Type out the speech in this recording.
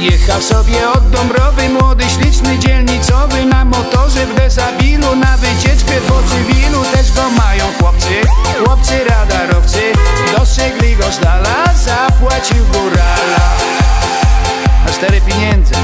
Jechał sobie od Dąbrowy młody, śliczny, dzielnicowy Na motorze w desabilu, na wycieczkę po cywilu Też go mają chłopcy, chłopcy radarowcy. Dostrzegli go z dala, zapłacił górala. Na cztery pieniędzy.